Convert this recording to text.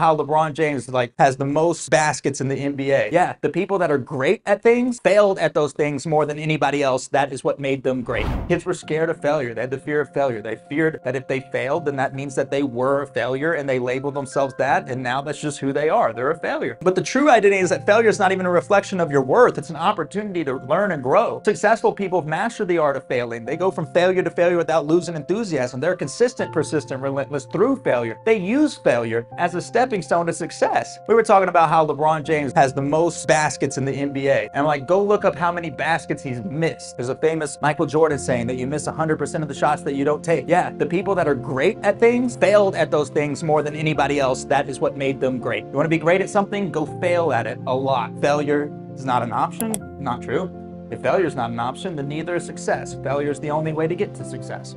how LeBron James like has the most baskets in the NBA. Yeah, the people that are great at things failed at those things more than anybody else. That is what made them great. Kids were scared of failure. They had the fear of failure. They feared that if they failed, then that means that they were a failure and they labeled themselves that. And now that's just who they are. They're a failure. But the true identity is that failure is not even a reflection of your worth. It's an opportunity to learn and grow. Successful people have mastered the art of failing. They go from failure to failure without losing enthusiasm. They're consistent, persistent, relentless through failure. They use failure as a stepping stone to success. We were talking about how LeBron James has the most baskets in the NBA. And I'm like, go look up how many baskets he's missed. There's a famous Michael Jordan saying that you miss 100% of the shots that you don't take. Yeah, the people that are great at things failed at those things more than anybody else. That is what made them great. You want to be great at something? Go fail at it a lot. Failure is not an option. Not true. If failure is not an option, then neither is success. Failure is the only way to get to success.